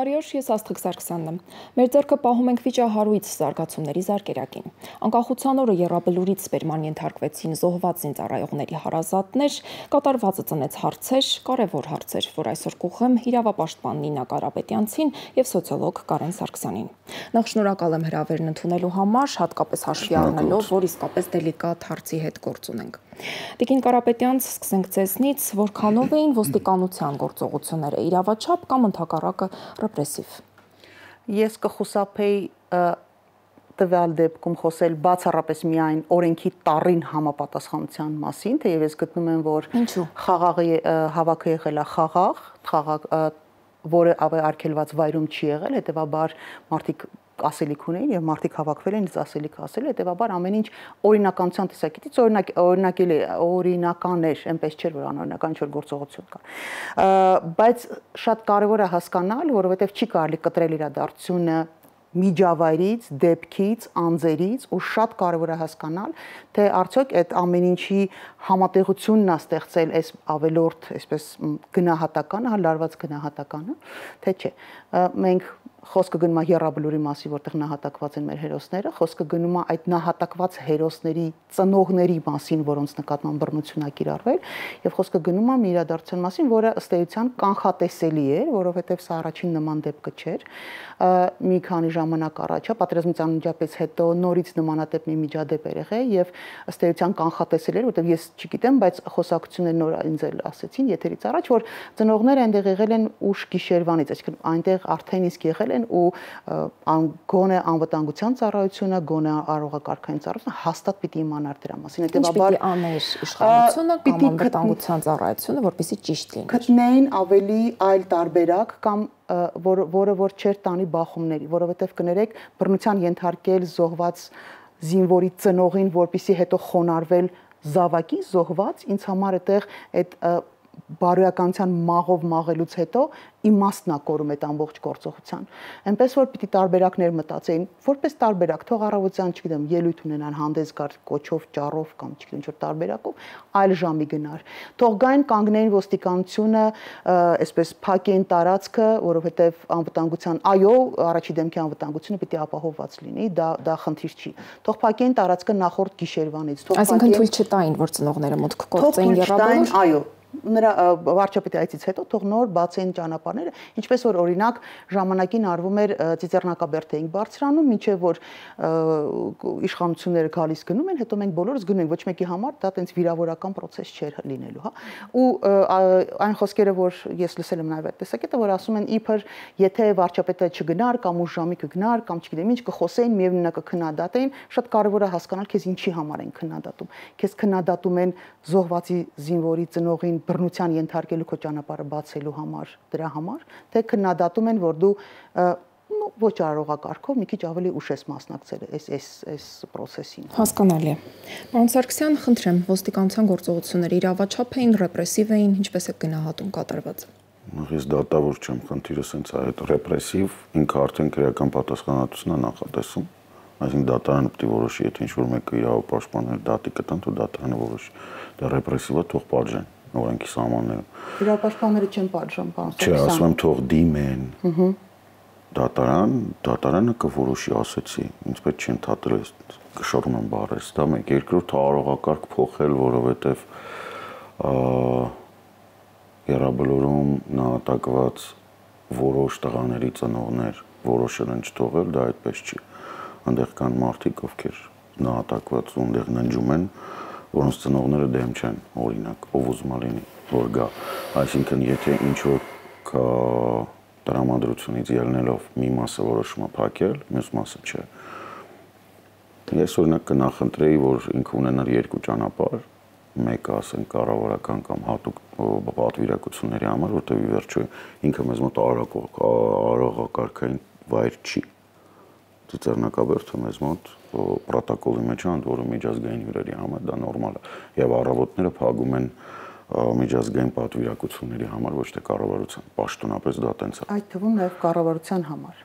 Բարի օր, ես Աստղիկ Սարգսյանն եմ։ Մեր ձեռքը պահում ենք վիճահարույց զարգացումների զարգերակին։ Անկախության օրը Եռաբլուրից սպերման ենթարկվեցին զոհված զինծառայողների հարազատներ, կատարվածը ծնեց հարցեր, կարևոր հարցեր, որ այսօր կուղեմ իրավապաշտպան Նինա Կարապետյանցին եւ սոցիոլոգ Կարեն Սարգսյանին։ Նախ շնորհակալ եմ հրավերն ընդունելու համար, հատկապես հաշվի առնելով, որ իսկապես դելիկատ հարցի հետ գործ ունենք։ Տիկին Կարապետյանց, սկսենք ձեզնից, որքանով էին ոստիկանության գործողությունները իրավաչափ կամ ընդհակառակը ռեպրեսիվ։ Ես կխուսափեի տվյալ դեպքում խոսել բացառապես միայն օրենքի տարին համապատասխանության մասին, թեև ես գտնում եմ, որ խաղաղի հավաքը եղել է խաղաղ, խաղաղ որը արգելված վայրում չի եղել, հետեւաբար մարդիկ ասելիք ունեին եւ մարդիկ հավաքվել ինձ ասելիք ասել, հետեւաբար ամեն ինչ օրինականության տեսակետից օրինակ օրինակել է օրինական էր, այնպես չէր որ անօրինական ինչ-որ գործողություն կար։ Բայց շատ կարեւոր է հասկանալ, որովհետեւ չի կարելի կտրել իրադարձությունը միջավայրից, դեպքից, անձերից ու շատ կարևոր է հասկանալ, թե արդյոք այդ ամեն ինչի համատեղությունն է ստեղծել այս ավելորդ, այսպես գնահատականը, հա լարված գնահատականը, թե չէ։ Մենք խոսքը գնում է Եռաբլուրի մասի, որտեղ նահատակված են մեր հերոսները, խոսքը գնում է այդ նահատակված հերոսների ծնողների մասին, որոնց նկատմամբ բռնություն ա կիրառվել, եւ խոսքը գնում է մի իրադարձության մասին, որը ըստ էության կանխատեսելի էր, որովհետեւ սա առաջին նման դեպքը չէր մի քանի ժամանակ առաջ, պատերազմից անմիջապես հետո նորից նմանատիպ մի միջադեպ էր եղել եւ ըստ էության կանխատեսել էր, որովհետեւ ես չգիտեմ, բայց խոսակցությունները նոր ինձ էլ ասեցին եթերից առաջ, որ ծնողները այնտեղ եղել են ուշ գիշերվանից, այսինքն այնտեղ արդեն իսկ եղել են ու գոնե անվտանգության ծառայությունը, գոնե արողակարգային ծառայությունը հաստատ պիտի իմանար դրա մասին։ Հետևաբար աներ իշխանությունը կամ անվտանգության ծառայությունը, որպեսզի ճիշտ լինի։ Գտնեին ավելի այլ տարբերակ կամ որը որը որ չէր տանի բախումների, որովհետև կներեք բռնության ենթարկել զոհված զինվորի ծնողին, որpիսի հետո խոնարվել զավակի զոհված, ինձ համար այդեղ այդ բարոյականության մաղով մաղելուց հետո իմաստն ակորում այդ ամբողջ գործողության։ Էնպես որ պիտի տարբերակներ մտածեին, որպես տարբերակ թող առավոտյան, չգիտեմ, ելույթ ունենան հանդես գար կոչով, ճառով կամ չգիտեմ ինչ-որ տարբերակով, այլ ժամի գնար։ Թող գային կանգնեին ոստիկանությունը, այսպես փակեն տարածքը, որովհետև անվտանգության, այո, առաջի դեմքի անվտանգությունը պիտի ապահովված լինի, դա դա խնդիր չի։ Թող փակեն տարածքը նախորդ գիշերվանից, թող փակեն Այսինքն թույլ չտային, որ ծնողները մուտք կործեին երաբանուր։ Այո, նրա վարչապետի այցից հետո թող նոր բացեն ճանապարհները, ինչպես որ օրինակ ժամանակին արվում էր ծիծեռնակաբերդ էինք բարձրանում, մինչև որ իշխանությունները գալիս գնում են, հետո մենք բոլորս գնում ենք, ոչ մեկի համար դա տենց վիրավորական process չէր լինելու, հա։ Ու այն խոսքերը, որ ես լսել եմ նաև այդ տեսակետը, որ ասում են իբր եթե վարչապետը չգնար կամ ուժ ժամի կգնար կամ չգիտեմ ինչ կխոսեին, միևնույնն է կքննադատեին, շատ կարևոր է հասկանալ քեզ ինչի համար են քննադատում։ Քեզ քննադատում են զոհվածի զինվորի ծնողին բռնության ենթարկելու քո ճանապարհը բացելու համար, դրա համար, թե քննադատում են, որ դու ոչ արողակարգով մի քիչ ավելի ուշ ես մասնակցել այս այս այս process-ին։ Հասկանալի է։ Պարոն Սարգսյան, խնդրեմ, ոստիկանության գործողությունները իրավաչափ էին, ռեպրեսիվ էին, ինչպես է գնահատում կատարվածը։ Ես դատավոր չեմ, խնդիրը սենց է, այդ ռեպրեսիվ ինքը արդեն քրեական պատասխանատվություն է նախատեսում այսինքն դատարանը պետք է որոշի, եթե ինչ-որ մեկը իրավապաշտպանել դատի կտան, то դատարանը որոշի։ Դա ռեպրեսիվը թող պատժեն օրենքի սահմաններում։ Իրապաշտպանները չեն պատժում, բան։ Չէ, ասում եմ թող դիմեն։ Ահա։ Դատարան, դատարանը կորոշի, ասեցի, ինձ պետք չի ընդհատել կշռում եմ բառերս, դա մեկ, երկրորդ արողակարգ փոխել, որովհետև երաբլորում նահատակված որոշ տղաների ծնողներ որոշել են չթողել, դա այդպես չի։ Այնտեղ կան մարդիկ, ովքեր նահատակված ու այնտեղ ննջում են, որոնց ծնողները դեմ չեն, օրինակ, ով ուզում լինի, որ գա։ Այսինքն, եթե ինչ որ կա տրամադրությունից ելնելով մի մասը որոշումը փակել, մյուս մասը չէ։ Ես օրինակ կնախընտրեի, որ ինքը ունենար երկու ճանապարհ, մեկը ասենք կառավարական կամ հատուկ պատվիրակությունների համար, որտեղ ի վերջո ինքը մեզ մոտ արողակարգային վայր չի ծիծեռնակաբերդը մեզ մոտ պրոտոկոլի մեջ է ընդորում միջազգային հյուրերի համար, դա նորմալ է։ Եվ առավոտները փակում են միջազգային պատվիրակությունների համար, ոչ թե կառավարության։ Պաշտոնապես դա տենց է։ Այդ թվում նաև կառավարության համար։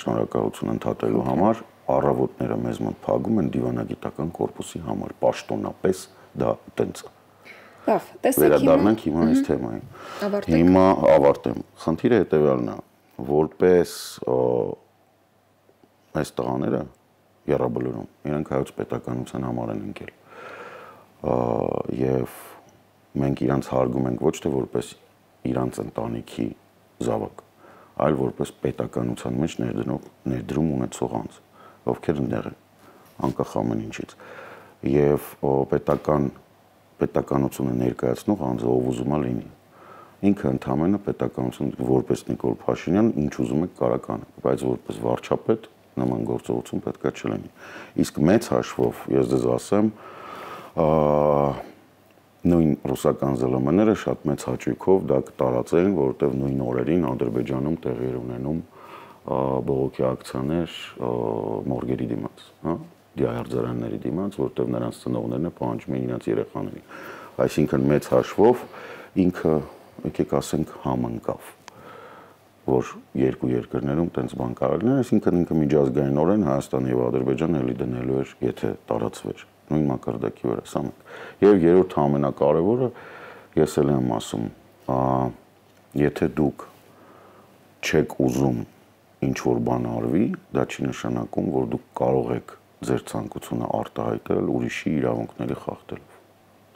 Շնորհակալություն ընդհատելու համար առավոտները մեզ մոտ փակում են դիվանագիտական կորպուսի համար, պաշտոնապես դա տենց է։ Լավ, տեսեք հիմա վերադառնանք հիմա այս թեմային։ Հիմա ավարտեմ։ Խնդիրը հետեւյալն է որպես այս տղաները երաբլուրում իրենք հայոց պետականության համար են ընկել եւ մենք իրանց հարգում ենք ոչ թե որպես իրանց ընտանիքի զավակ, այլ որպես պետականության մեջ ներդնող ներդրում ունեցող անձ, ովքեր ընդեղ են անկախ ամեն ինչից։ Եվ պետական պետականությունը ներկայացնող անձը ով ուզում է լինի։ Ինքը ընդհանրապես պետականություն որպես Նիկոլ Փաշինյան ինչ ուզում է կարական, բայց որպես վարչապետ նման գործողություն պետքա չլինի։ Իսկ մեծ հաշվով ես դες ասեմ, նույն ռուսական ԶԼՄ-ները շատ մեծ հաճույքով դա կտարածեն, որովհետև նույն օրերին Ադրբեջանում տեղի էր ունենում բողոքի ակցիաներ մորգերի դիմաց, հա, դիահերձարանների դիմաց, որովհետև նրանց ծնողներն է պահանջում են իրենց երեխաներին։ Այսինքն մեծ հաշվով ինքը, եկեք ասենք, համընկավ որ երկու երկրներում տենց բան լինի, այսինքն ինքը միջազգայինորեն Հայաստան եւ Ադրբեջան էլի դնելու էր, եթե տարածվեր նույն մակարդակի վրա, սա մեկ։ Եվ երրորդ ամենակարևորը ես էլ եմ ասում, եթե դուք չեք ուզում ինչ որ բան արվի, դա չի նշանակում, որ դուք կարող եք ձեր ցանկությունը արտահայտել ուրիշի իրավունքների խախտելով։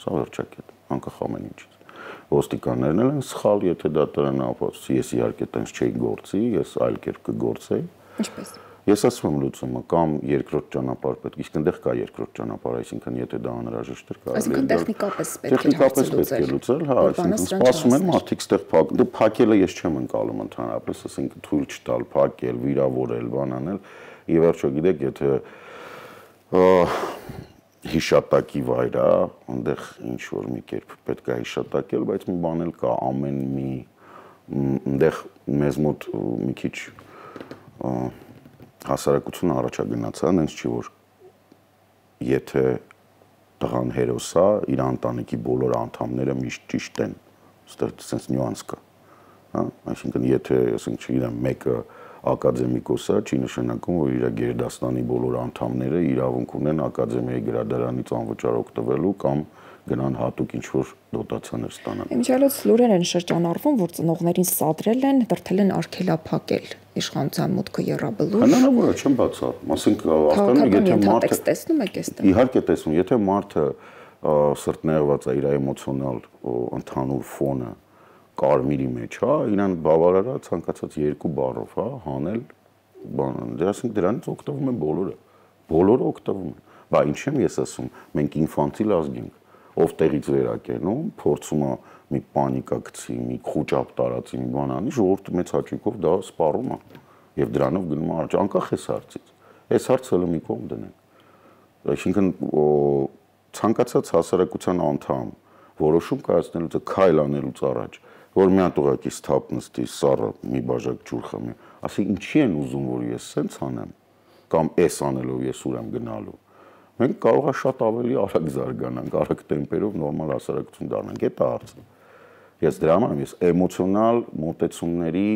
Սա վերջակետ, անկախ ամեն ինչից ոստիկաններն են սխալ, եթե դա տրանապաց։ Ես իհարկե տենց չէի գործի, ես այլ կերպ կգործեի։ Ինչպես։ Ես ասում եմ լուծումը կամ երկրորդ ճանապարհ պետք, իսկ այնտեղ կա երկրորդ ճանապարհ, այսինքն եթե դա անհրաժեշտ է, կարելի է։ Այսինքն տեխնիկապես պետք է տեխնիկապես պետք է լուծել, հա, այսինքն սպասում են մարդիկ ստեղ փակ, դե փակելը ես չեմ ընկալում ընդհանրապես, ասենք թույլ չտալ, փակել, վիրավորել, բան անել։ Եվ վերջո գիտեք, եթե հիշատակի վայր է, այնտեղ ինչ որ մի կերպ պետք է հիշատակել, բայց մի բան էլ կա, ամեն մի այնտեղ մեզ մոտ մի քիչ հասարակությունը առաջագնացա, այնց չի որ եթե տղան հերոս է, իր ընտանիքի բոլոր անդամները միշտ ճիշտ են։ Ստեղ sense նյուանս կա։ Հա, այսինքն եթե, ասենք, չգիտեմ, մեկը ակադեմիկոս է, չի նշանակում, որ իր գերդաստանի բոլոր անդամները իրավունք ունեն ակադեմիայի գրադարանից անվճար օգտվելու կամ գնան հատուկ ինչ որ դոտացիաներ ստանան։ Իմիջիալոց լուրեր են շրջանառվում, որ ծնողներին սադրել են, դրթել են արկելափակել իշխանության մուտքը երաբլուր։ Հնարավոր է, չեմ բացառում։ Ասենք հասկանում եթե մարդը տեսնում եք այստեղ։ Իհարկե տեսնում, եթե մարդը սրտնեղված է իր էմոցիոնալ ընդհանուր ֆոնը կարմիրի մեջ, հա, իրան բավարար է ցանկացած երկու բառով, հա, հանել բան, դե ասենք դրանից օգտվում են բոլորը։ Բոլորը օգտվում են։ Բա ինչ եմ ես ասում, մենք ինֆանտիլ ազգ ենք, ով տեղից վերակենում, փորձում է մի պանիկա գցի, մի խոճապ տարածի, մի բան անի, ժողովուրդը մեծ հաճույքով դա սպառում է եւ դրանով գնում է առաջ, անկախ էս հարցից։ Այս հարցը լը մի կողմ դնենք։ Այսինքն ցանկացած հասարակության անդամ որոշում կայացնելուց, քայլ անելուց առաջ որ մի հատ ուղակի սթափ նստի սառը մի բաժակ ջուր խմի, ասի ինչի են ուզում որ ես սենց անեմ կամ էս անելով ես ուր եմ գնալու։ Մենք կարող է շատ ավելի արագ զարգանանք, արագ տեմպերով նորմալ հասարակություն դառնանք, դա հարցը։ Ես դրա համար եմ ես էմոցիոնալ մոտեցումների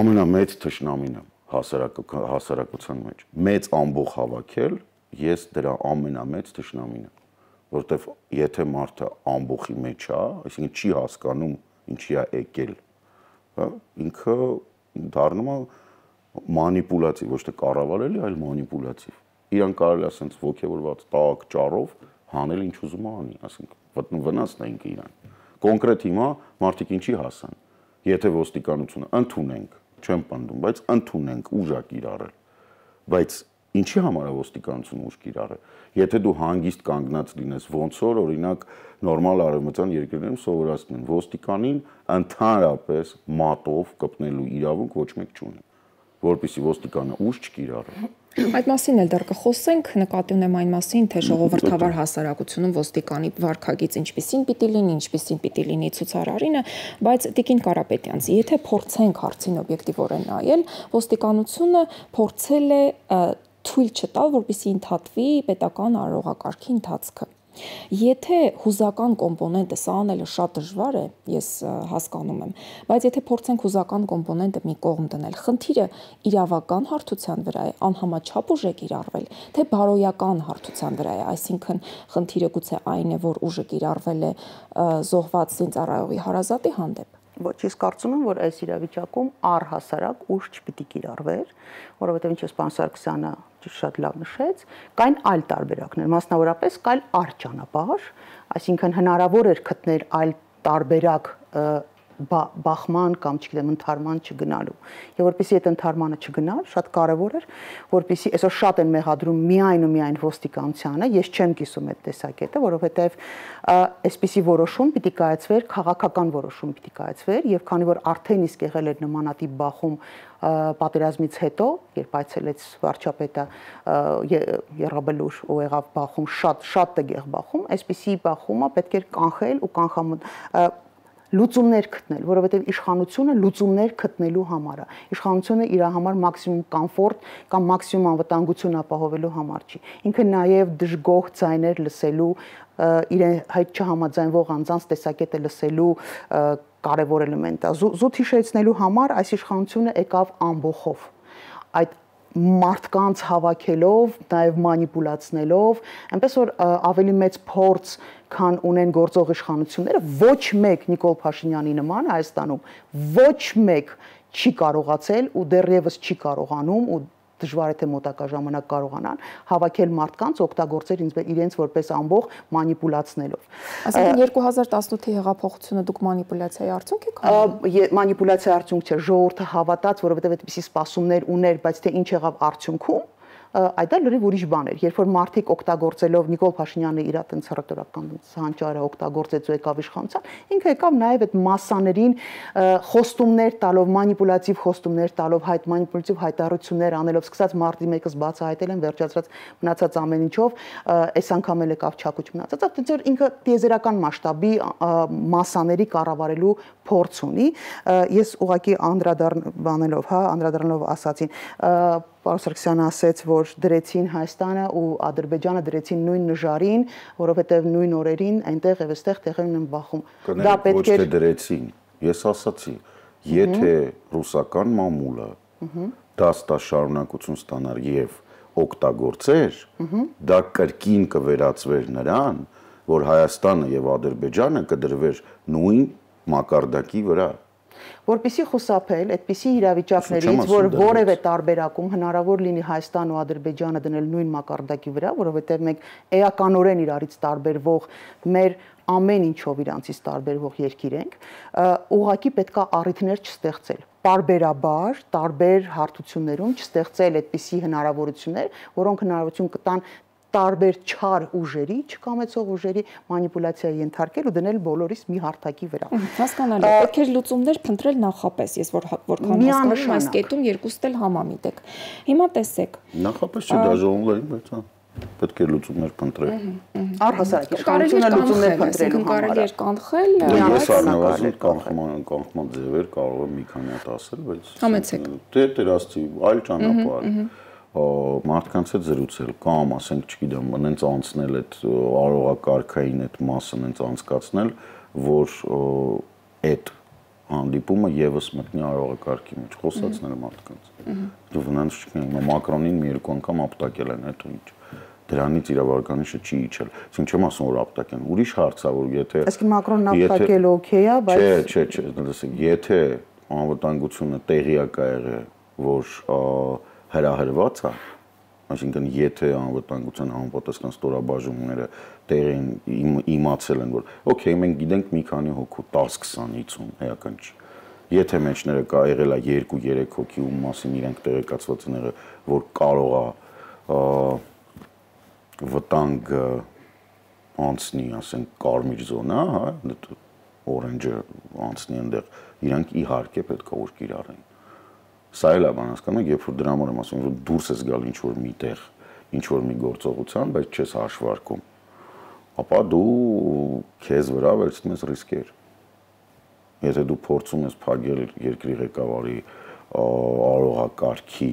ամենամեծ թշնամին եմ հասարակ հասարակության մեջ։ Մեծ ամբող հավաքել ես դրա ամենամեծ թշնամին եմ որտեվ եթե մարդը ամբողի մեջ է, այսինքն չի հասկանում ինչի է եկել, հա, ինքը դառնում է մանիպուլատիվ, ոչ թե կառավարելի, այլ մանիպուլատիվ։ Իրան կարելի է ասենց ողջևորված տակ ճարով հանել ինչ ուզում անի, ասենք վնասն է ինքը իրան։ Կոնկրետ հիմա մարդիկ ինչի հասան։ Եթե ոստիկանությունը ընդունենք, չեմ պնդում, բայց ընդունենք ուժա կիրառել։ Բայց ինչի համար է ոստիկանությունը ուժ կիրառել։ Եթե դու հանգիստ կանգնած լինես, ոնց որ օրինակ նորմալ արևմտյան երկրներում սովորացնում են ոստիկանին ընդհանրապես մատով կպնելու իրավունք ոչ մեկ չունի որպիսի ոստիկանը ուժ չկիրառի Այդ մասին էլ դեռ կխոսենք, նկատի ունեմ այն մասին, թե ժողովրդավար հասարակությունում ոստիկանի վարկագից ինչպեսին պիտի լինի, ինչպեսին պիտի լինի ցուցարարինը, բայց Տիկին Կարապետյանցի, եթե փորձենք հարցին օբյեկտիվորեն նայել, ոստիկանությունը փորձել է թույլ չտալ, որպեսզի ընդհատվի պետական արարողակարգի ընթացքը։ Եթե հուզական կոմպոնենտը սա անելը շատ դժվար է, ես հասկանում եմ, բայց եթե փորձենք հուզական կոմպոնենտը մի կողմ դնել, խնդիրը իրավական հարթության վրա է, անհամաչափ ուժ է կիրառվել, թե բարոյական հարթության վրա է, այսինքն խնդիրը գուցե այն է, որ ուժը կիրառվել է զոհված զինծառայողի հարազատի հանդեպ Ոչ, ես կարծում եմ, որ այս իրավիճակում առհասարակ ուժ չպիտի կիրառվեր, որովհետև ինչ է պարոն Սարգսյանը շատ լավ նշեց, կային այլ տարբերակներ, մասնավորապես կայլ առ ճանապարհ, այսինքն հնարավոր էր գտնել այլ տարբերակ բախման կամ չգիտեմ ընթարման չգնալու։ Եվ որpեսի այդ ընթարմանը չգնար, շատ կարևոր էր, որpեսի այսօր շատ են մեղադրում միայն ու միայն ոստիկանությանը, ես չեմ կիսում այդ տեսակետը, որովհետև այսպիսի որոշում պիտի կայացվեր, քաղաքական որոշում պիտի կայացվեր եւ քանի որ արդեն իսկ եղել էր նմանատիպ բախում պատերազմից հետո, երբ այցելեց վարչապետը Եղաբլուր ու եղավ բախում, շատ շատ տգեղ բախում, այսպիսի բախումը պետք էր կանխել ու կանխամ լուծումներ գտնել, որովհետև իշխանությունը լուծումներ գտնելու համար է։ Իշխանությունը իր համար մաքսիմում կոմֆորտ կամ մաքսիմում անվտանգություն ապահովելու համար չի։ Ինքը նաև դժգոհ ցայներ լսելու իրեն հայտ չհամաձայնվող անձանց տեսակետը լսելու կարևոր էլեմենտ է։ Զուտ հիշեցնելու համար այս իշխանությունը եկավ ամբողով այդ մարդկանց հավաքելով, նաև մանիպուլացնելով, այնպես որ ավելի մեծ փորձ, քան ունեն գործող իշխանությունները, ոչ մեկ Նիկոլ Փաշինյանի նման Հայաստանում ոչ մեկ չի կարողացել ու դեռևս չի կարողանում ու դժվար է թե մոտակա ժամանակ կարողանան հավաքել մարդկանց օգտագործել իրենց որպես ամբող մանիպուլացնելով։ Այսինքն 2018-ի հեղափոխությունը դուք մանիպուլյացիայի արդյունք եք համարում։ Մանիպուլյացիայի արդյունք չէ, ժողովուրդը հավատաց, որովհետև այդպիսի սպասումներ ուներ, բայց թե ինչ եղավ արդյունքում այդ էլ լրիվ ուրիշ բան էր։ Երբ որ մարդիկ օգտագործելով Նիկոլ Փաշինյանը իր այդպես հռետորական հանճարը օգտագործեց ու եկավ իշխանության, ինքը եկավ նաև այդ մասաներին խոստումներ տալով, մանիպուլատիվ խոստումներ տալով, հայտ մանիպուլատիվ հայտարարություններ անելով, սկսած մարտի 1-ից բացահայտել են, վերջացրած մնացած ամեն ինչով, այս անգամ էլ եկավ չակուչ մնացած, այդպես որ ինքը տիեզերական մասշտաբի մասաների կառավարելու փորձ ունի։ Ես ուղակի անդրադառնալով, հա, անդրադառնալով ասացին, պարոն Սարգսյանը ասեց, որ դրեցին Հայաստանը ու Ադրբեջանը դրեցին նույն նժարին, որովհետև նույն օրերին այնտեղ եւ այստեղ տեղի ունեն բախում։ Դա պետք է դրեցին։ Ես ասացի, եթե ռուսական մամուլը դաստա շարունակություն ստանար եւ օգտագործեր, դա կրկին կվերածվեր նրան, որ Հայաստանը եւ Ադրբեջանը կդրվեր նույն մակարդակի վրա որpիսի խուսափել այդպիսի իրավիճակներից, որ որևէ տարբերակում հնարավոր լինի Հայաստան ու Ադրբեջանը դնել նույն մակարդակի վրա, որովհետև մենք էականորեն իրարից տարբերվող մեր ամեն ինչով իրանցից տարբերվող երկիր ենք, ուղղակի պետքա առիթներ չստեղծել բարբերաբար տարբեր հարթություններում չստեղծել այդպիսի հնարավորություններ, որոնք հնարավորություն կտան տարբեր չար ուժերի, չկամեցող ուժերի մանիպուլյացիայի ենթարկել ու դնել բոլորիս մի հարթակի վրա։ Հասկանալի է։ Պետք է լուծումներ փնտրել նախապես, ես որ որքան հասկանում այս կետում երկուստ էլ համամիտ եք։ Հիմա տեսեք։ Նախապես չդաժողովային, բայց հա պետք է լուծումներ փնտրել։ Առհասարակ իշխանությունը լուծումներ փնտրելու համար։ Կարելի է կանխել։ Ես առնվազն կանխման կանխման ձևեր կարող եմ մի քանի հատ ասել, բայց Համեցեք։ Դե դերաստի այլ ճանապարհ մարդկանց հետ զրուցել կամ ասենք, չգիտեմ, նենց անցնել այդ արողակարգային այդ մասը նենց անցկացնել, որ այդ հանդիպումը եւս մտնի արողակարգի մեջ, խոսացնել մարդկանց։ Դու վնանց չկնի, Մակրոնին մի երկու անգամ ապտակել են, հետո ինչ դրանից իրավարկանիշը չի իջել։ Այսինքն չեմ ասում որ ապտակեն։ Ուրիշ հարց է որ եթե Իսկ Մակրոնն ապտակել օքեյ է, բայց Չէ, չէ, չէ, լսեք, եթե անվտանգությունը տեղյակ է եղել, որ հրահրված է այսինքն եթե անվտանգության համապատասխան ստորաբաժումները տեղին իմ, իմացել են որ օքեյ մենք գիտենք մի քանի հոգու 10 20 50 էական չի եթե մեջները կա եղել է 2-3 հոգի ում մասին իրենք տեղեկացված են եղել որ կարող է վտանգ անցնի ասենք կարմիր զոնա հա օրենջը անցնի այնտեղ իրանք իհարկե պետք է ուր կիրառեն Սա էլ է բան հասկանում եք, երբ որ դրա համար եմ ասում, որ դուրս ես գալ ինչ որ միտեղ, ինչ որ մի գործողության, բայց չես հաշվարկում, ապա դու քեզ վրա վերցնում ես ռիսկեր։ Եթե դու փորձում ես փակել երկրի ղեկավարի արողակարգի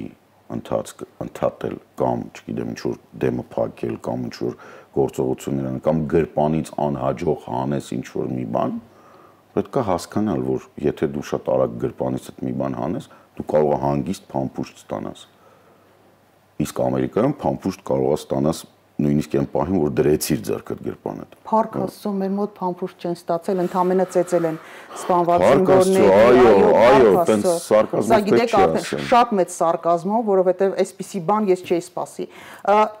ընթացք ընդհատել կամ, չգիտեմ, ինչ որ դեմը փակել կամ ինչ որ գործողություններ կամ գրպանից անհաջող հանես ինչ որ մի բան, պետք է հասկանալ, որ եթե դու շատ արագ գրպանից այդ մի բան հանես, դու կարող ես հանգիստ փամփուշտ ստանաս։ Իսկ Ամերիկայում փամփուշտ կարող ես ստանաս նույնիսկ այն պահին որ դրեցիր ձեռքդ գրպանը։ Փառք Աստծո, մեր մոտ փամփուշտ չեն ստացել, ընդամենը ծեծել են սպանված զինվորները։ Այո, այո, այո, սարկազմով պետք է ասել։ Շատ մեծ սարկազմով, որովհետև այսպիսի բան ես չէի սպասի։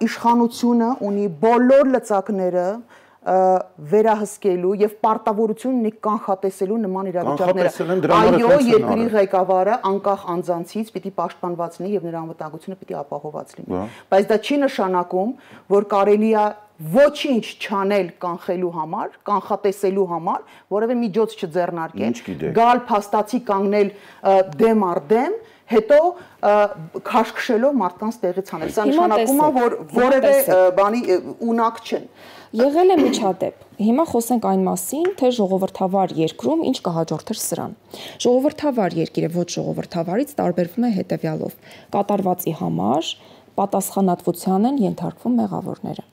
Իշխանությունը ունի բոլոր լծակները, վերահսկելու եւ պարտավորություն ունի կանխատեսելու նման իրավիճակները։ Այո, երկրի ղեկավարը անկախ անձանցից պիտի պաշտպանված լինի եւ նրա անվտանգությունը պիտի ապահովված լինի։ Բայց դա չի նշանակում, որ կարելի է ոչինչ չանել կանխելու համար, կանխատեսելու համար, որևէ միջոց չձեռնարկել, գալ փաստացի կանգնել դեմ առ դեմ, հետո քաշքշելով մարդկանց տեղից հանել։ Սա նշանակում է, որ որևէ բանի ունակ չեն։ Եղել է միջադեպ։ Հիմա խոսենք այն մասին, թե ժողովրդավար երկրում ինչ կհաջորդեր սրան։ Ժողովրդավար երկիրը ոչ ժողովրդավարից տարբերվում է հետևյալով. կատարվածի համար պատասխանատվության են ենթարկվում մեղավորները։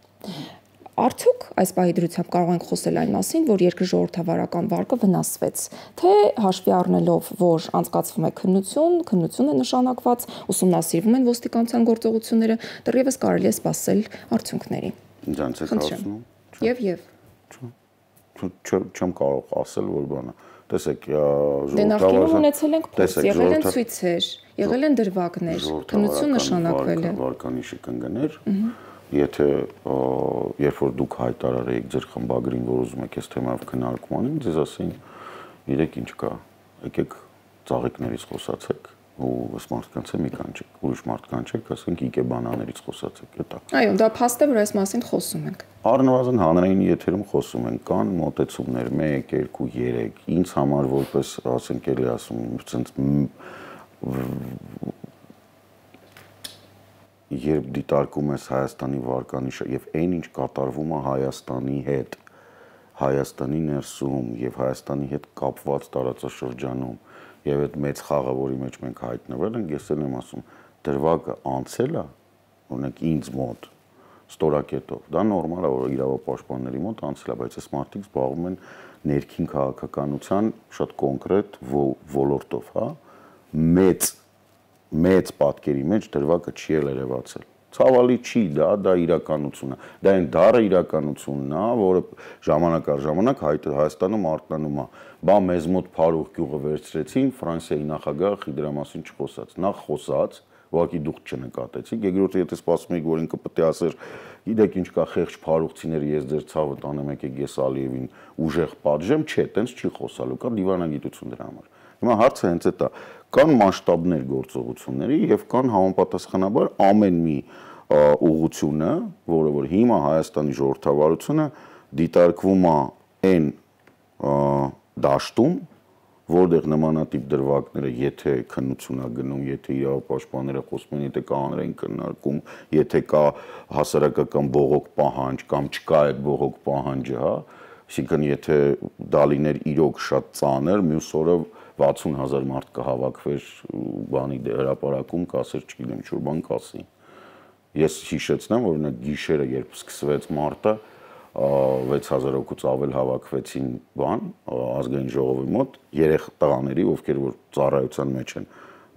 Արդյոք այս բայի դրությամբ կարող ենք խոսել այն մասին, որ երկրի ժողովրդավարական վարկը վնասվեց, թե հաշվի առնելով, որ անցկացվում է քննություն, քննությունը նշանակված, ուսումնասիրվում են ոստիկանության գործողությունները, դեռևս կարելի է սпасել արդյունքների։ Ինձանց եք ասում։ Եվ եւ չեմ կարող ասել, որ բանը տեսեք ժողովրդավարը Դե ունեցել ենք փորձ, եղել են ցույցեր, եղել են դրվագներ, քննություն նշանակվել է։ Վարկանիշը կընկներ, եթե երբ որ դուք հայտարարեիք ձեր խմբագրին, որ ուզում եք այս թեմայով քննարկում անենք, ձեզ ասեին, իրեք ինչ կա, եկեք ծաղիկներից խոսացեք, ու ըստ մարդկանց է մի կանչեք, ուրիշ մարդկանց չեք, ասենք իկե բանաներից խոսացեք, դա։ Այո, դա փաստ է, որ այս մասին խոսում ենք։ Առնվազն հանրային եթերում խոսում են, կան մոտեցումներ 1, 2, 3, ինձ համար որպես, ասենք, էլի ասում, ցենց երբ դիտարկում ես Հայաստանի վարկանիշը եւ այն ինչ կատարվում է Հայաստանի հետ, Հայաստանի ներսում եւ Հայաստանի հետ կապված տարածաշրջանում եւ այդ մեծ խաղը, որի մեջ մենք հայտնվել ենք, ես էլ եմ ասում, դրվագը անցել է, օրինակ ինձ մոտ ստորակետով։ Դա նորմալ է, որ իրավապաշտպանների մոտ անցել է, բայց այս մարդիկ զբաղվում են ներքին քաղաքականության շատ կոնկրետ ոլորտով, հա։ Մեծ մեծ պատկերի մեջ դրվագը չի երևացել ցավալի չի դա, դա իրականությունն է։ Դա այն դարը իրականությունն է, որը ժամանակ առ ժամանակ Հայաստանում արտանում է բա մեզ մոտ Փարուխ գյուղը վերցրեցին Ֆրանսիայի նախագահը դրա մասին չխոսած։ Նախ խոսած, ուղղակի դուք չնկատեցիք։ Երկրորդը եթե սպասում եք, որ ինքը պետք է ասեր, գիտեք ինչ կա խեղճ Փարուխցիները, ես ձեր ցավը տանեմ եկեք ես Ալիևին ուժեղ պատժեմ, չէ, տենց չի խոսալու, կա դիվանագիտություն դրա համար։ Հիմա հարցը հենց այդ է, կան մասշտաբներ գործողությունների եւ կան համապատասխանաբար ամեն մի ուղությունը, որը որ հիմա Հայաստանի ժողովրդավարությունը դիտարկվում է այն դաշտում, որտեղ նմանատիպ դրվագները, եթե քննություն է գնում, եթե իրավապաշտպանները խոսում են, եթե կա հանրային քննարկում, եթե կա հասարակական բողոք պահանջ կամ չկա այդ բողոք պահանջը, հա, այսինքն եթե դա լիներ իրոք շատ ծանր, մյուս օրը 60000 մարդ կհավաքվեր բանի հրաապարակում, կասեր, չգիտեմ, ինչ որ բան կասի։ Ես հիշեցնեմ, օրինակ գիշերը, երբ սկսվեց մարտը, 6000 հոգուց ավել հավաքվեցին բան ազգային ժողովի մոտ երեք տղաների, ովքեր որ ծառայության մեջ են,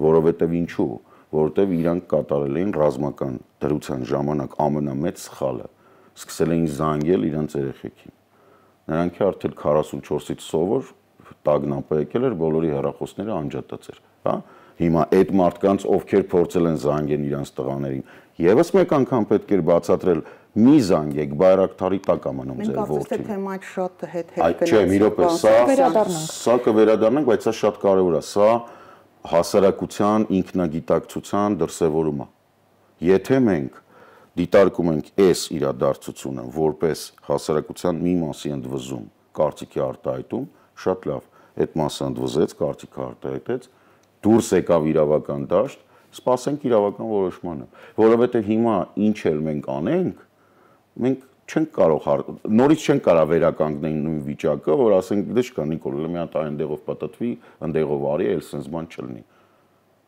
որովհետև ինչու, որովհետև իրանք կատարել էին ռազմական դրության ժամանակ ամենամեծ սխալը, սկսել էին զանգել իրանց երեխեքին։ Նրանք արդեն 44-ից սովոր տագնապը եկել էր, բոլորի հեռախոսները անջատած էր, հա։ Հիմա այդ մարդկանց, ովքեր փորձել են զանգեն իրանց տղաներին, եւս մեկ անգամ պետք էր բացատրել մի զանգեք բայրակթարի տակ ամանում ձեր որդին։ Մենք թե թեմայից շատ հետ հետ գնաց։ Չէ, մի րոպե, սա սա կվերադառնանք, բայց սա շատ կարևոր է։ Սա հասարակության ինքնագիտակցության դրսևորում է։ Եթե մենք դիտարկում ենք այս իրադարձությունը որպես հասարակության մի մասի ընդվզում, կարծիքի արտահայտում, շատ լավ, այդ մասը ընդվզեց, կարծիք արտահայտեց, դուրս եկավ իրավական դաշտ, սпасենք իրավական որոշմանը, որովհետև հիմա ինչ էլ մենք անենք, մենք չենք կարող նորից չենք կարող վերականգնել նույն վիճակը, որ ասենք դե չկա Նիկոլ Լեմյան տա այնտեղով պատտվի, այնտեղով արի, այլ sense բան չլինի։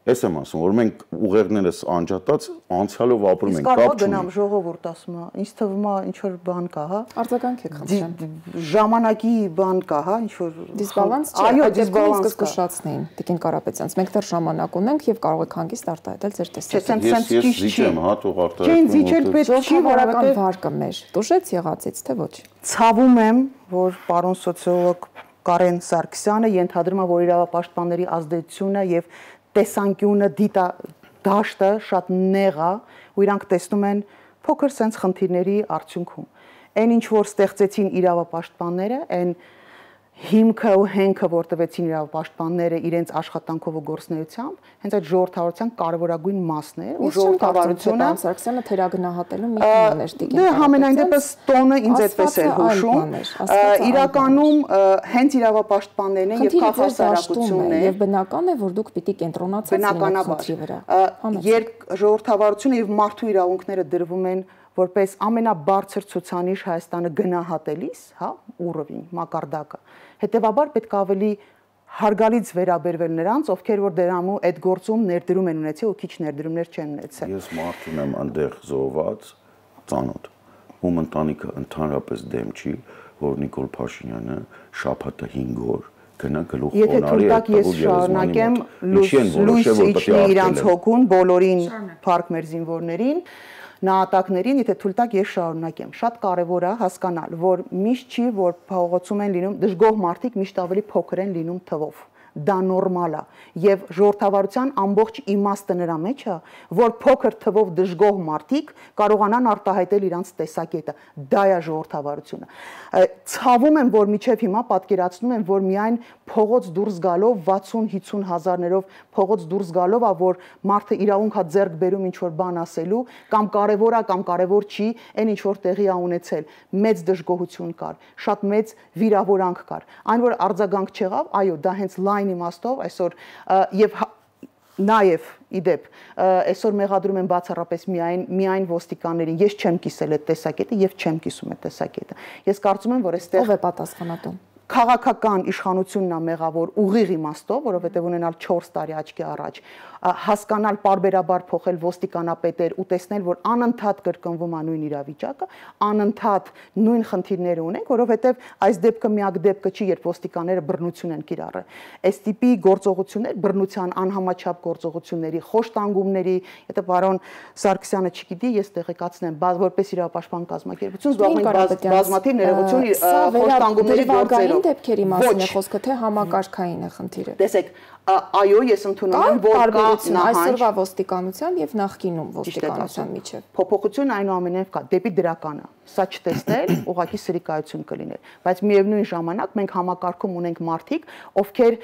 Էս եմ ասում, որ մենք ուղեղներս անջատած անցյալով ապրում ենք, կապ չունի։ Իսկ գնամ ժողովուրդ ասում է, ինձ թվում է ինչ որ բան կա, հա։ Արձագանք եք խնդրեմ։ Ժամանակի բան կա, հա, ինչ որ դիսբալանս չէ։ Այո, դիսբալանս կսկսացնեին Տիկին Կարապետյանց։ Մենք դեռ ժամանակ ունենք եւ կարող եք հանգիստ արտահայտել ձեր տեսակետը։ Ես ես զիջեմ, հա, թող արտահայտեմ։ Չեն զիջել պետք չի, որովհետեւ վարկը մեր։ Դուժեց եղածից, թե ոչ։ Ցավում եմ, որ պարոն սոցիոլոգ Կարեն Սարգսյանը ենթադրում է, որ իրավապաշտպանների ազդեցությունը եւ տեսանկյունը դիտա դաշտը շատ նեղ է ու իրանք տեսնում են փոքր sense խնդիրների արդյունքում այն ինչ որ ստեղծեցին իրավապաշտպանները այն հիմքը ու հենքը որ տվեցին իր պաշտպանները իրենց աշխատանքով ու գործնեությամբ, հենց այդ ժողովրդավարության կարևորագույն մասն է ու ժողովրդավարությունը Սարգսյանը թերագնահատելու մի էր դիգին։ Դե համենայն դեպս տոնը ինձ այդպես էր հուշում։ Իրականում հենց իրավապաշտպաններն են եւ քաղաքասարակությունն է եւ բնական է որ դուք պիտի կենտրոնացած լինեք խնդրի վրա։ Երբ ժողովրդավարությունը եւ մարդու իրավունքները դրվում են որպես ամենաբարձր ցուցանիշ Հայաստանը գնահատելիս, հա, ուռովին, մակարդակը։ Հետևաբար պետք է ավելի հարգալից վերաբերվել նրանց, ովքեր որ դրանու այդ գործում ներդրում են ունեցել ու քիչ ներդրումներ չեն ունեցել։ Ես մարդ ունեմ այնտեղ զոհված, ծանոթ, ում ընտանիքը ընդհանրապես դեմ չի, որ Նիկոլ Փաշինյանը շաբաթը 5 օր գնա գլուխ խոնարհի։ Եթե թույլտակ ես շարունակեմ լույս իջնի իրանց հոգուն, բոլորին, փառք մեր զինվորներին, նահատակներին, եթե թույլտակ ես շարունակեմ։ Շատ կարևոր է հասկանալ, որ միշտ չի, որ փողոցում են լինում դժգոհ մարդիկ միշտ ավելի փոքր են լինում թվով դա նորմալ է եւ ժողովրդավարության ամբողջ իմաստը նրա մեջ է որ փոքր թվով դժգոհ մարդիկ կարողանան արտահայտել իրանց տեսակետը դա է ժողովրդավարությունը ցավում եմ որ միջև հիմա պատկերացնում եմ որ միայն փողոց դուրս գալով 60-50 հազարներով փողոց դուրս գալով ա որ մարդը իրավունք հա ձեռք բերում ինչ որ բան ասելու կամ կարևոր է կամ կարևոր չի այն ինչ որ տեղի ա ունեցել մեծ դժգոհություն կար շատ մեծ վիրավորանք կար այն որ արձագանք չեղավ այո դա հենց լայն այն իմաստով այսօր եւ հա, նաև իդեպ այսօր մեղադրում են բացառապես միայն միայն ոստիկաններին ես չեմ կիսել այդ տեսակետը եւ չեմ կիսում այդ տեսակետը ես կարծում եմ որ այստեղ ով է պատասխանատու քաղաքական իշխանությունն է մեղավոր ուղիղ իմաստով, որովհետև ունենալ 4 տարի աչքի առաջ հասկանալ parberabar փոխել ոստիկանապետեր ու տեսնել, որ անընդհատ կրկնվում է նույն իրավիճակը, անընդհատ նույն խնդիրները ունենք, որովհետև այս դեպքը միակ դեպքը չի, երբ ոստիկանները բռնություն են կիրառել։ Այս տիպի գործողություններ, բռնության անհամաչափ գործողությունների, խոշտանգումների, եթե պարոն Սարգսյանը չգիտի, ես տեղեկացնեմ, բազ որպես իրավապաշտպան կազմակերպություն զբաղվում բազմաթիվ ներողություն խոշտանգումների գործերով։ դեպքերի մասին է խոսքը, թե համակարգային է խնդիրը։ Տեսեք, այո, ես ընդունում եմ, որ կա նահանջ այսօրվա ոստիկանության եւ նախկինում ոստիկանության միջեւ։ Փոփոխություն այնուամենայնիվ կա դեպի դրականը։ Սա չտեսնել ուղակի սրիկայություն կլիներ, բայց միևնույն ժամանակ մենք համակարգում ունենք մարդիկ, ովքեր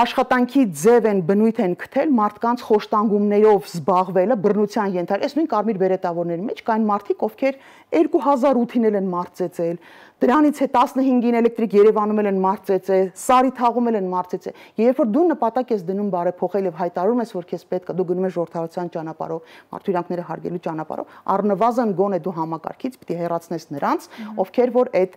աշխատանքի ձև են բնույթ են գտել մարդկանց խոշտանգումներով զբաղվելը բռնության ենթարկել։ Այս նույն կարմիր բերետավորների մեջ կային մարդիկ, ովքեր 2008-ին են մարծեցել, Դրանից է 15-ին էլեկտրիկ Երևանում են մարծեցե, Սարի թաղում են մարծեցե։ Երբ որ դու նպատակ ես դնում բարեփոխել եւ հայտարարում ես, որ քեզ պետք է դու գնում ես ժողովրդավարության ճանապարհով, մարդու իրանքները հարգելու ճանապարհով, առնվազն գոնե դու համակարգից պիտի հեռացնես նրանց, ովքեր որ այդ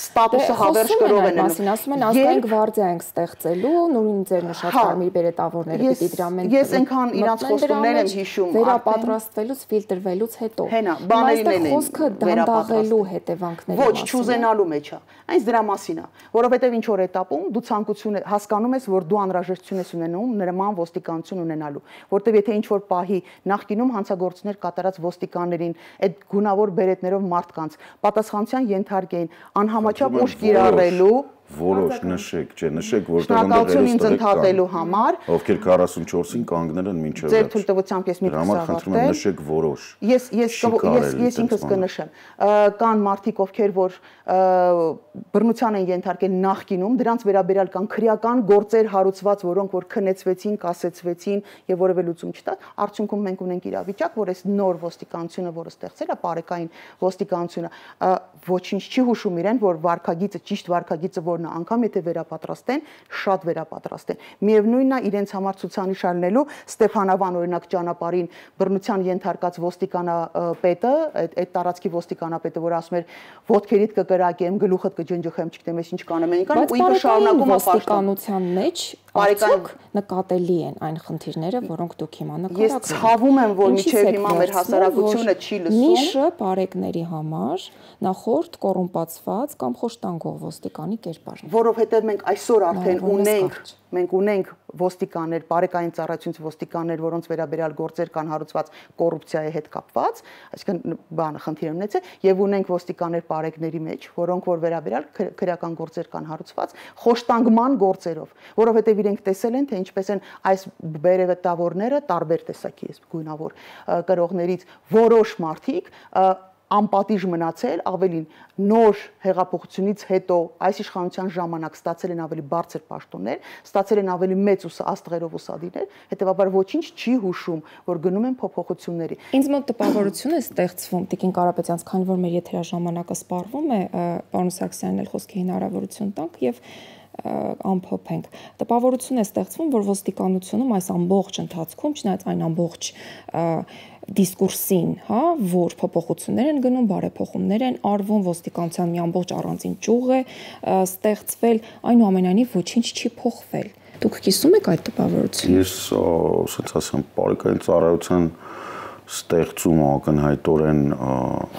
ստատուսը հավերժ կրող են մասին, ասում են ազգային գվարդիա ենք ստեղծելու, նույն ձեր նշած հա, կարմիր բերետավորները պիտի դրա մենք Ես այնքան իրանց խոստումներ եմ հիշում, վերապատրաստվելուց, ֆիլտրվելուց հետո։ Հենա, բաներին են խոսքը դանդաղելու հետևանքների մասին։ Ոչ, ունենալու մեջ է։ Այս դրա մասին է, որովհետև ինչ որ этаպում դու ցանկություն հասկանում ես, որ դու անհրաժեշտություն ես ունենում նման ոստիկանություն ունենալու, որտեվ եթե ինչ որ պահի նախկինում հանցագործներ կատարած ոստիկաններին այդ գունավոր բերետներով մարդկանց պատասխանության ենթարկեին անհամաչափ ուշ կիրառելու որոշ նշեք, չէ, նշեք, որտեղ ընդդեմ ինձ ընդհատելու համար, ովքեր 44-ին կանգնել են մինչև Ձեր թույլտվությամբ ես մի քիչ ավարտել։ Նշեք որոշ։ Ես ես ես ես ինքս կնշեմ։ Կան մարդիկ, ովքեր որ բռնության են ենթարկել նախկինում, դրանց վերաբերյալ կան քրեական գործեր հարուցված, որոնք որ քնեցվեցին, կասեցվեցին եւ որևէ լուծում չտա։ Արդյունքում մենք ունենք իրավիճակ, որ այս նոր ոստիկանությունը, որը ստեղծել է բարեկային ոստիկանությունը, ոչինչ չի հուշում իրեն, որ վարկագիծը ճիշտ վարկագիծը որ որն անգամ եթե վերապատրաստեն, շատ վերապատրաստեն։ Միևնույնն է իրենց համար ցուցանիշ առնելու Ստեփանավան օրինակ ճանապարհին բռնության ենթարկած ոստիկանապետը, այդ այդ տարածքի ոստիկանապետը, որ ասում էր ոդքերիդ կկրակեմ, գլուխդ կջնջխեմ, չգիտեմ ես ինչ կանեմ, այնքան ու ինքը շարունակում է ոստիկանության մեջ Բարեկամ նկատելի են այն խնդիրները, որոնք դուք հիմա նկարագրում եք։ Ես ցավում եմ, որ միջև հիմա մեր հասարակությունը չի լսում։ Նիշը բարեկների համար նախորդ կոռումպացված կամ խոշտանգող ոստիկանի կերպարն է։ Որովհետև մենք այսօր արդեն ունենք մենք ունենք ոստիկաններ, բարեկային ծառայությունից ոստիկաններ, որոնց վերաբերյալ գործեր կան հարուցված կոռուպցիայի հետ կապված, այսինքն բանը խնդիրը ունեցե, եւ ունենք ոստիկաններ բարեկների մեջ, որոնք որ վերաբերյալ քրեական գործեր կան հարուցված խոշտանգման գործերով, որովհետեւ իրենք տեսել են, թե ինչպես են այս բերևետավորները տարբեր տեսակի գույնավոր կրողներից որոշ մարդիկ անպատիժ մնացել, ավելին նոր հեղափոխությունից հետո այս իշխանության ժամանակ ստացել են ավելի բարձր պաշտոններ, ստացել են ավելի մեծ ու աստղերով ուսադիներ, հետեւաբար ոչինչ չի հուշում, որ գնում են փոփոխությունների։ Ինձ մոտ տպավորություն է ստեղծվում Տիկին Կարապետյանց, քանի որ մեր եթերաժամանակը սպառվում է, պարոն Սարգսյանն էլ խոսքի հնարավորություն տանք եւ ամփոփենք։ Տպավորություն է ստեղծվում, որ ոստիկանությունում այս ամբողջ ընթացքում, չնայած այն ամբողջ դիսկուրսին, հա, որ փոփոխություններ են գնում, բարեփոխումներ են արվում, ոստիկանության մի ամբողջ առանձին ճյուղ է ստեղծվել, այնուամենայնիվ ոչինչ չի փոխվել։ Դուք կիսում եք այդ տպավորությունը։ Ես ասած ասեմ, բարեկային ծառայության ստեղծումը ակնհայտորեն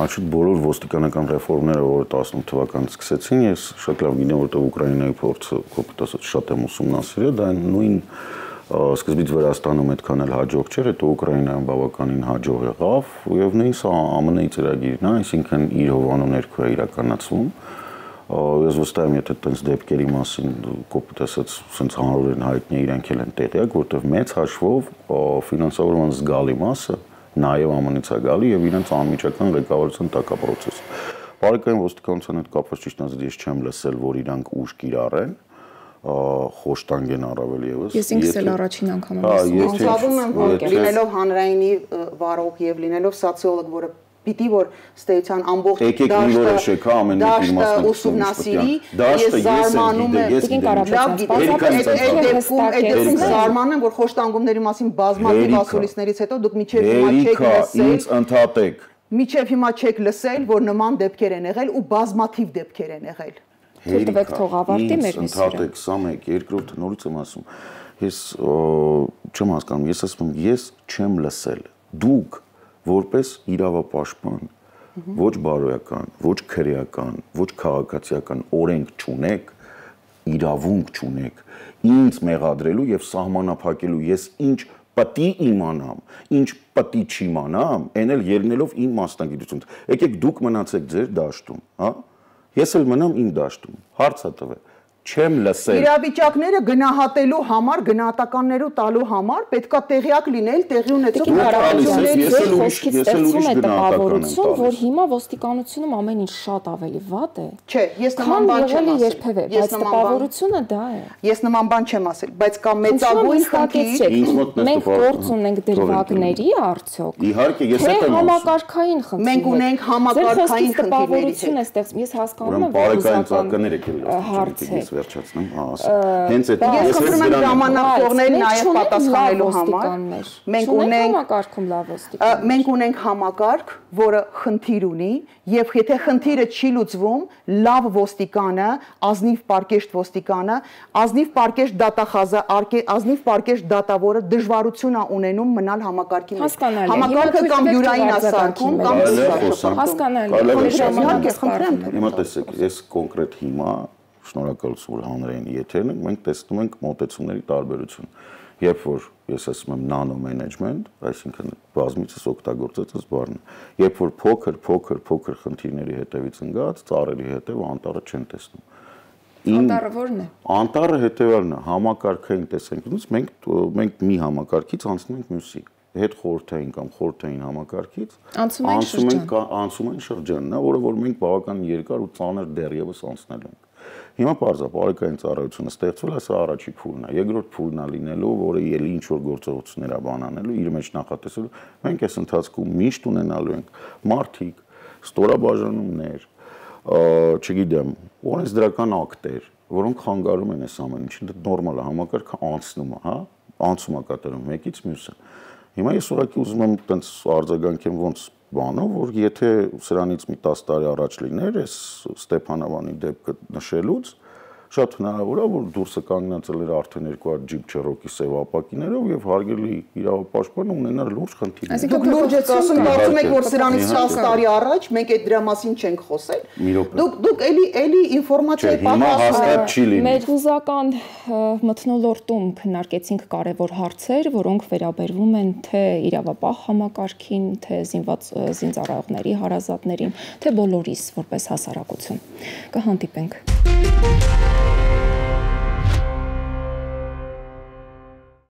աչուտ բոլոր ոստիկանական ռեֆորմները, որը 18 թվականից սկսեցին, ես շատ լավ գիտեմ, որտեղ Ուկրաինայի փորձը կոպիտ ասած շատ եմ ուսումնասիրել, դա նույն սկզբից Վրաստանում այդքան էլ հաջող չէր, հետո Ուկրաինայում բավականին հաջող եղավ եւ նույն սա ԱՄՆ-ի ծրագիրն է, այսինքն իր հովանու ներքո է իրականացվում ես վստահ եմ, եթե տենց դեպքերի մասին կոպիտ ասած, sense հանրորեն հայտնի իրանք էլ են տեղյակ, որտեղ մեծ հաշվով ֆինանսավորման զգալի մասը նաև ԱՄՆ-ից է գալի եւ իրենց անմիջական ղեկավարության տակ է process։ Բարեկային ոստիկանության հետ կապված ճիշտ ասած ես չեմ լսել, որ իրանք ուժ կիրառեն, խոշտանգ են առավել եւս։ Ես ինքս էլ առաջին անգամ եմ լսում։ Ցավում եմ, որ լինելով հանրայինի վարող եւ լինելով սոցիոլոգ, որը պիտի որ ստեյցիան ամբողջ դաշտը իմաստով ուսումնասիրի ես զարմանում եմ Տիկին Կարապետյան այդ դեպքում այդ դեպքում զարմանում եմ որ խոշտանգումների մասին բազմաթիվ ասուլիսներից հետո դուք միջև հիմա չեք լսել ինձ ընդհատեք միջև հիմա չեք լսել որ նման դեպքեր են եղել ու բազմաթիվ դեպքեր են եղել Թույլ տվեք թող ավարտի մեր միսիոնը։ Ընդհատեք, սա մեկ, երկրորդը նորից եմ ասում։ Ես չեմ հասկանում, ես ասում եմ, ես չեմ լսել։ Դուք որպես իրավապաշտպան ոչ բարոյական, ոչ քրեական, ոչ քաղաքացիական օրենք չունեք, իրավունք չունեք ինձ մեղադրելու եւ սահմանափակելու ես ինչ պատի իմանամ, ինչ պատի չիմանամ, այն էլ ելնելով իմ մասնագիտությունից։ Եկեք դուք մնացեք ձեր դաշտում, հա? Ես էլ մնամ իմ դաշտում։ Հարցը տվե չեմ լսել։ Իրավիճակները գնահատելու համար, գնահատականներու տալու համար պետքա տեղյակ լինել տեղի ունեցող հարաբերությունների խոսքից ստեղծում է տպավորություն, որ հիմա ոստիկանությունում ամեն ինչ շատ ավելի վատ է։ Չէ, ես նման բան չեմ ասել։ Երբևէ, բայց տպավորությունը դա է։ Ես նման բան չեմ ասել, բայց կա մեծագույն խնդիր։ Մենք գործ ունենք դրվագների արդյոք։ Իհարկե, ես էլ եմ համակարգային խնդիր։ Մենք ունենք համակարգային խնդիրների հետ։ Ես հասկանում եմ, որ հարց է վերջացնեմ, հենց այդ ես խնդրում եմ ժամանակ թողնել նաև պատասխանելու համար։ Մենք ունենք համակարգում լավ ոստիկան։ Մենք ունենք համակարգ, որը խնդիր ունի, եւ եթե խնդիրը չի լուծվում, լավ ոստիկանը, ազնիվ պարկեշտ ոստիկանը, ազնիվ պարկեշտ դատախազը, ազնիվ պարկեշտ դատավորը դժվարություն է ունենում մնալ համակարգի մեջ։ Համակարգը կամ յուրային ասարկում կամ հասկանալի։ Հասկանալի։ Հիմա տեսեք, ես կոնկրետ հիմա շնորհակալություն որ հանրային եթերն ենք, մենք տեսնում ենք մոտեցումների տարբերություն։ Երբ որ ես ասում եմ նանո մենեջմենտ, այսինքն բազմիցս օգտագործած բառն, երբ որ փոքր, փոքր, փոքր խնդիրների հետևից ընկած, ծառերի հետև անտառը չեն տեսնում։ Անտառը ո՞րն է։ Անտառը հետևյալն է, համակարգային տեսանկյունից մենք մենք մի համակարգից անցնում ենք մյուսի հետ խորթային կամ խորթային համակարգից անցում ենք անցում ենք շրջանն է, որը որ մենք բավական երկար ու ծանր դեռևս անցնել ենք Հիմա parza բարեկային ծառայությունը ստեղծվել է, սա առաջի փուլն է։ Երկրորդ փուլն է լինելու, որը ելի ինչ որ գործողություններ է բանանելու, իր մեջ նախատեսելու։ Մենք այս ընթացքում միշտ ունենալու ենք մարտիկ, ստորաբաժանումներ, չգիտեմ, օրենսդրական ակտեր, որոնք խանգարում են այս ամեն ինչը, դա նորմալ է, համակարգը անցնում է, հա, անցում է կատարում մեկից մյուսը։ Հիմա ես ուղղակի ուզում եմ տենց արձագանքեմ ոնց բանով, որ եթե սրանից մի 10 տարի առաջ լիներ, այս Ստեփանավանի դեպքը նշելուց, շատ հնարավոր է որ դուրսը կանգնածել էր արդեն երկու հատ ջիպ Cherokee սև ապակիներով եւ հարգելի իրավապաշտպանը ունենար լուրջ խնդիրներ։ Այսինքն դուք լուրջ եք ասում, կարծում եք որ սրանից 10 տարի առաջ մենք այդ դրա մասին չենք խոսել։ Դուք դուք էլի էլի ինֆորմացիայի պատասխան Մեր հուզական մթնոլորտում քննարկեցինք կարևոր հարցեր, որոնք վերաբերվում են թե իրավապահ համակարգին, թե զինված զինծառայողների հարազատներին, թե բոլորիս որպես հասարակություն։ Կհանդիպենք։ Thank you